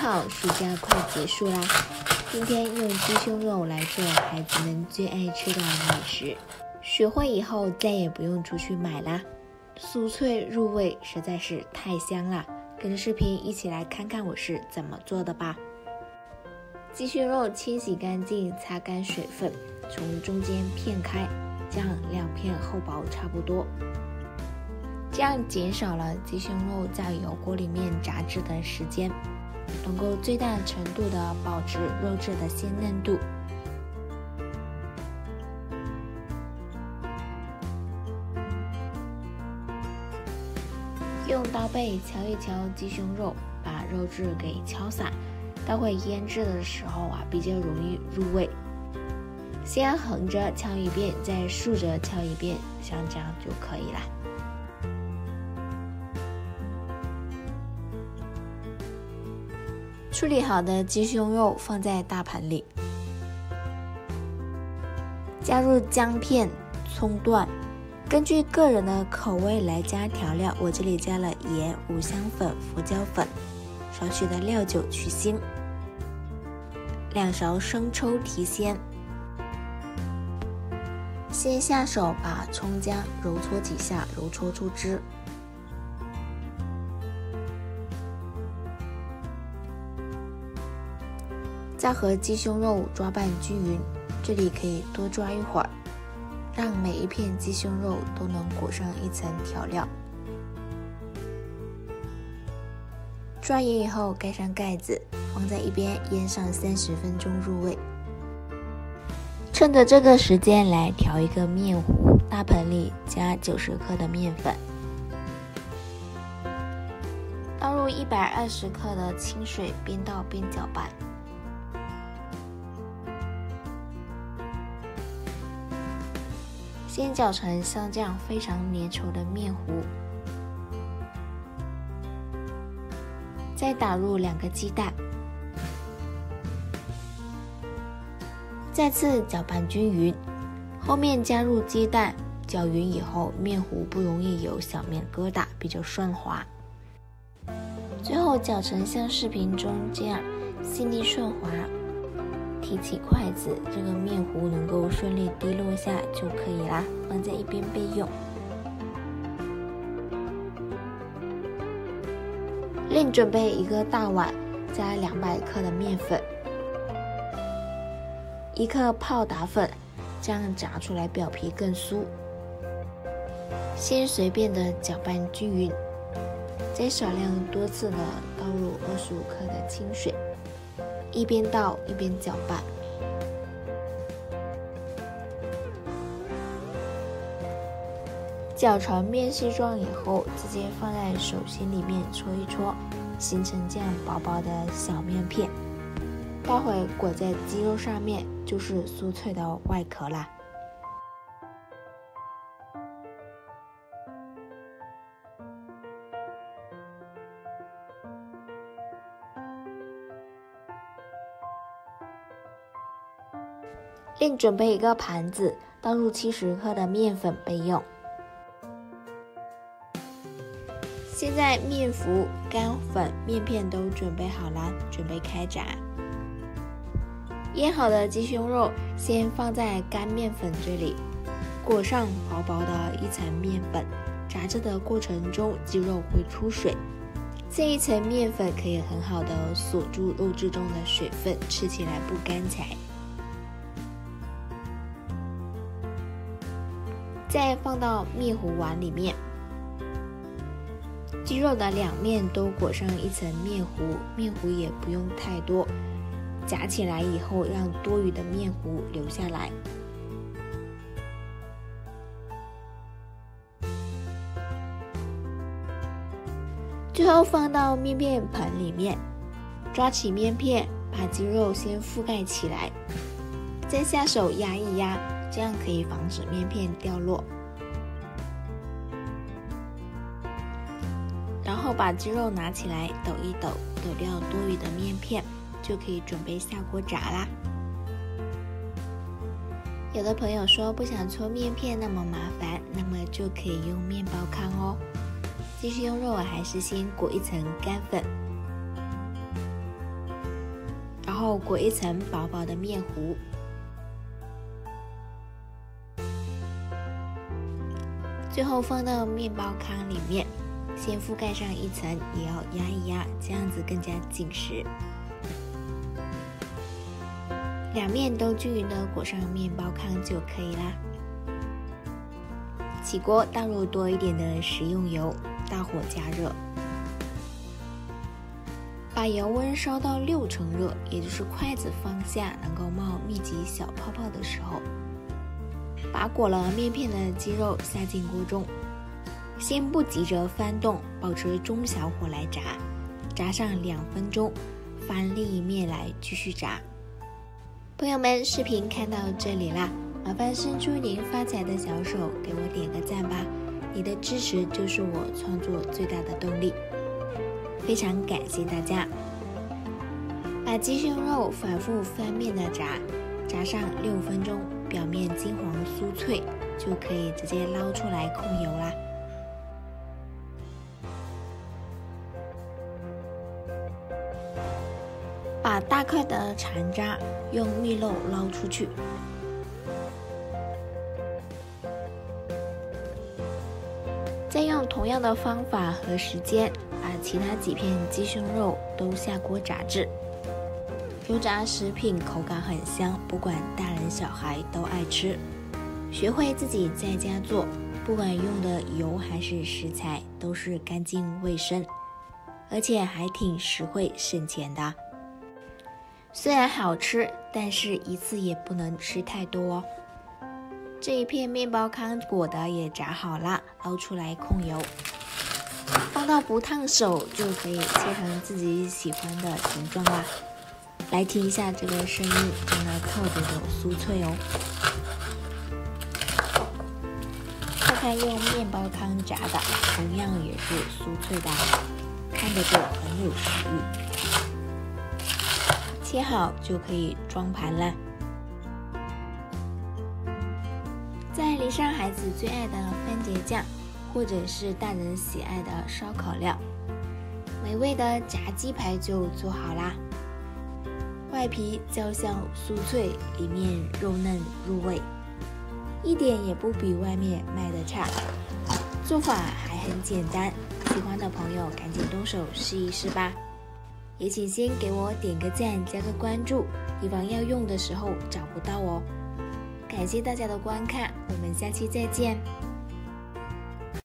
好，暑假快结束啦！今天用鸡胸肉来做孩子们最爱吃的美食，学会以后再也不用出去买啦，酥脆入味，实在是太香了。跟着视频一起来看看我是怎么做的吧。鸡胸肉清洗干净，擦干水分，从中间片开，这样两片厚薄差不多，这样减少了鸡胸肉在油锅里面炸制的时间。能够最大程度的保持肉质的鲜嫩度。用刀背敲一敲鸡胸肉，把肉质给敲散，待会腌制的时候啊，比较容易入味。先横着敲一遍，再竖着敲一遍，像这样就可以了。处理好的鸡胸肉放在大盘里，加入姜片、葱段，根据个人的口味来加调料。我这里加了盐、五香粉、胡椒粉，少许的料酒去腥，两勺生抽提鲜。先下手把葱姜揉搓几下，揉搓出汁。再和鸡胸肉抓拌均匀，这里可以多抓一会儿，让每一片鸡胸肉都能裹上一层调料。抓匀以后，盖上盖子，放在一边腌上三十分钟入味。趁着这个时间来调一个面糊，大盆里加九十克的面粉，倒入一百二十克的清水，边倒边搅拌。先搅成像这样非常粘稠的面糊，再打入两个鸡蛋，再次搅拌均匀。后面加入鸡蛋，搅匀以后，面糊不容易有小面疙瘩，比较顺滑。最后搅成像视频中这样细腻顺滑。提起筷子，这个面糊能够顺利滴落下就可以啦，放在一边备用。另准备一个大碗，加两百克的面粉，一克泡打粉，这样炸出来表皮更酥。先随便的搅拌均匀，再少量多次的倒入二十五克的清水。一边倒一边搅拌，搅成面絮状以后，直接放在手心里面搓一搓，形成这样薄薄的小面片。待会裹在鸡肉上面，就是酥脆的外壳啦。另准备一个盘子，倒入七十克的面粉备用。现在面糊、干粉、面片都准备好了，准备开炸。腌好的鸡胸肉先放在干面粉这里，裹上薄薄的一层面粉。炸制的过程中，鸡肉会出水，这一层面粉可以很好的锁住肉质中的水分，吃起来不干柴。再放到面糊碗里面，鸡肉的两面都裹上一层面糊，面糊也不用太多，夹起来以后让多余的面糊留下来。最后放到面片盆里面，抓起面片，把鸡肉先覆盖起来，再下手压一压。这样可以防止面片掉落，然后把鸡肉拿起来抖一抖，抖掉多余的面片，就可以准备下锅炸啦。有的朋友说不想搓面片那么麻烦，那么就可以用面包糠哦。继续用肉还是先裹一层干粉，然后裹一层薄薄的面糊。最后放到面包糠里面，先覆盖上一层，也要压一压，这样子更加紧实。两面都均匀的裹上面包糠就可以啦。起锅倒入多一点的食用油，大火加热，把油温烧到六成热，也就是筷子放下能够冒密集小泡泡的时候。把裹了面片的鸡肉下进锅中，先不急着翻动，保持中小火来炸，炸上两分钟，翻另一面来继续炸。朋友们，视频看到这里啦，麻烦伸出您发财的小手，给我点个赞吧！你的支持就是我创作最大的动力，非常感谢大家。把鸡胸肉反复翻面的炸，炸上六分钟。表面金黄酥脆，就可以直接捞出来控油啦。把大块的残渣用蜜漏捞出去，再用同样的方法和时间，把其他几片鸡胸肉都下锅炸制。油炸食品口感很香，不管大人小孩都爱吃。学会自己在家做，不管用的油还是食材都是干净卫生，而且还挺实惠省钱的。虽然好吃，但是一次也不能吃太多。这一片面包糠裹的也炸好了，捞出来控油，放到不烫手就可以切成自己喜欢的形状啦。来听一下这个声音，真的特别的酥脆哦！看看用面包糠炸的，同样也是酥脆的，看着就很有食欲。切好就可以装盘了，再淋上孩子最爱的番茄酱，或者是大人喜爱的烧烤料，美味的炸鸡排就做好啦！外皮焦香酥脆，里面肉嫩入味，一点也不比外面卖的差。做法还很简单，喜欢的朋友赶紧动手试一试吧。也请先给我点个赞，加个关注，以防要用的时候找不到哦。感谢大家的观看，我们下期再见。